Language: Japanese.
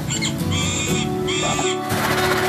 ました。